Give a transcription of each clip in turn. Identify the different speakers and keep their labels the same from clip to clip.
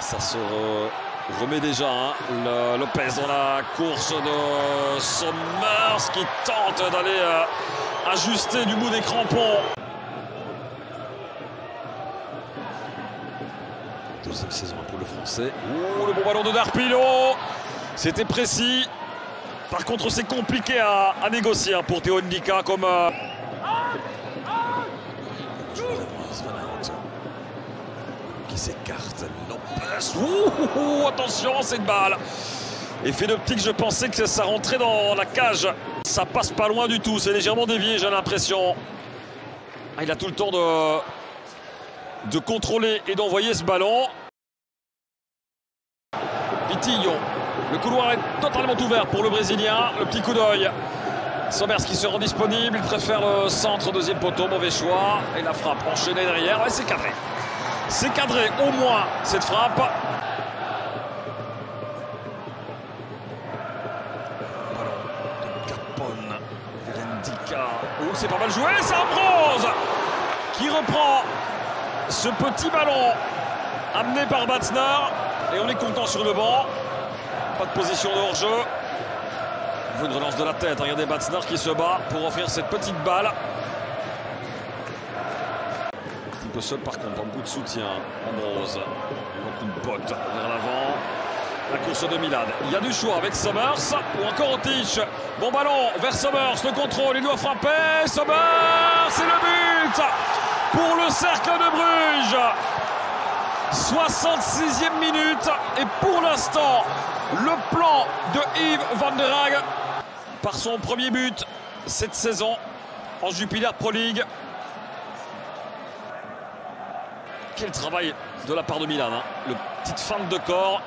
Speaker 1: Ça se, remet déjà. Hein. Lopez dans la course de Sommers qui tente d'aller euh, ajuster du bout des crampons. Deuxième saison pour le français. Ouh, le bon ballon de Darpino. C'était précis. Par contre, c'est compliqué à, négocier hein, pour Théo Ndika comme. Euh, s'écarte. Ouh, attention, cette balle. Effet d'optique, je pensais que ça rentrait dans la cage. Ça passe pas loin du tout. C'est légèrement dévié, j'ai l'impression. Ah, il a tout le temps de, contrôler et d'envoyer ce ballon. Vitinho. Le couloir est totalement ouvert pour le Brésilien. Le petit coup d'œil. Somers qui se rend disponible. Il préfère le centre, deuxième poteau. Mauvais choix. Et la frappe enchaînée derrière. Ouais, c'est cadré. C'est cadré au moins cette frappe. Capone. Oh, c'est pas mal joué. C'est Ambrose qui reprend ce petit ballon amené par Batzner. Et on est content sur le banc. Pas de position de hors-jeu. Une relance de la tête. Regardez Batzner qui se bat pour offrir cette petite balle. Peu seul par contre, un bout de soutien. Ambrose. Un coup de botte vers l'avant. La course de Milan. Il y a du choix avec Summers ou encore Otiche. Bon ballon vers Summers. Le contrôle. Il doit frapper. Summers. C'est le but pour le cercle de Bruges. 66e minute. Et pour l'instant, le plan de Yves Van der par son premier but cette saison en Jupiler Pro League. Quel travail de la part de Milan. Hein. Le petite feinte de corps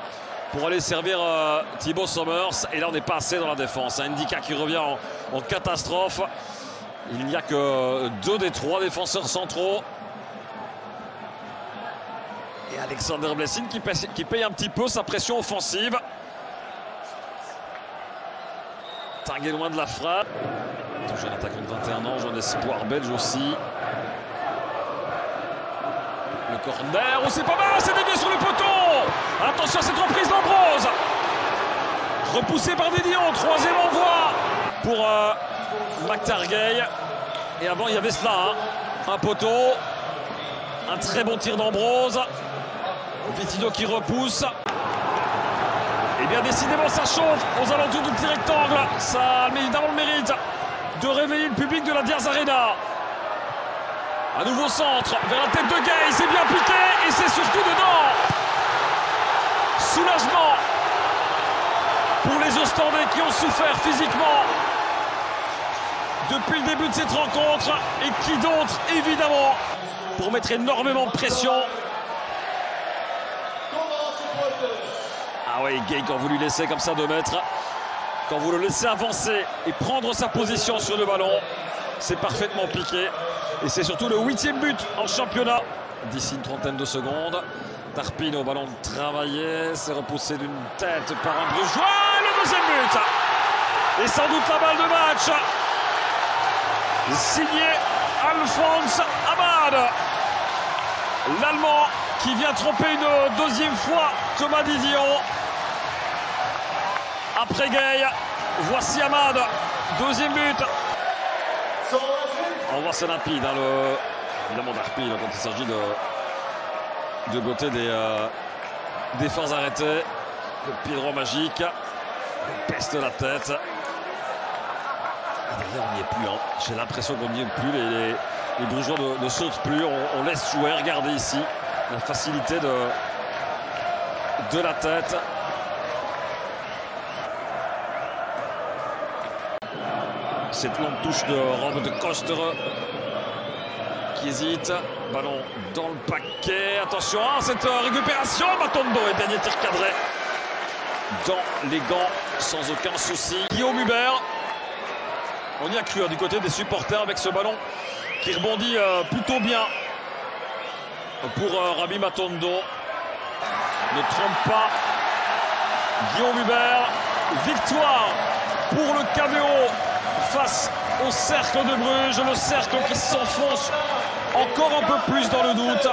Speaker 1: pour aller servir euh, Thibaut Sommers. Et là, on n'est pas assez dans la défense. Un Indica qui revient en, catastrophe. Il n'y a que deux des trois défenseurs centraux. Et Alexander Blessing qui qui paye un petit peu sa pression offensive. Targué loin de la frappe. Toujours un attaquant de 21 ans, jeune espoir belge aussi. Corner, oh c'est pas mal, c'est dévié sur le poteau Attention à cette reprise d'Ambrose Repoussé par Didion, troisième envoi pour euh, Et avant il y avait cela, hein. un poteau, un très bon tir d'Ambrose. Vitino qui repousse. Et bien décidément ça chauffe aux alentours du petit rectangle. Ça a évidemment le mérite de réveiller le public de la Diaz Arena. Un nouveau centre vers la tête de Gay, c'est bien piqué et c'est surtout dedans. Soulagement pour les Ostendais qui ont souffert physiquement depuis le début de cette rencontre et qui d'autre évidemment pour mettre énormément de pression Ah oui, Gay, quand vous lui laissez comme ça 2 mètres, quand vous le laissez avancer et prendre sa position sur le ballon, c'est parfaitement piqué. Et c'est surtout le huitième but en championnat. D'ici une trentaine de secondes. Tarpino, ballon travaillé, c'est repoussé d'une tête par un brugeois. Le deuxième but. Et sans doute la balle de match. Signé Alphonse Abad. L'Allemand qui vient tromper une deuxième fois Thomas Didion. Après Gay, voici Ahmad. Deuxième but. On voit c'est limpide. Hein, le... Évidemment d'Arpine quand il s'agit de, de des, euh, des forces arrêtées. Le pied magique. Il peste la tête. D'ailleurs, on n'y est plus. Hein. J'ai l'impression qu'on n'y est plus. Les, les, ne, sautent plus. On, on, laisse jouer. Regardez ici la facilité de, de la tête. Cette longue touche de robe de Koster qui hésite. Ballon dans le paquet. Attention à cette récupération. Matondo et dernier tir cadré dans les gants sans aucun souci. Guillaume Hubert. On y a cru hein, du côté des supporters avec ce ballon qui rebondit euh, plutôt bien pour euh, Rabi Matondo. Ne trompe pas. Guillaume Hubert. Victoire pour le KBO face au cercle de Bruges, le cercle qui s'enfonce encore un peu plus dans le doute.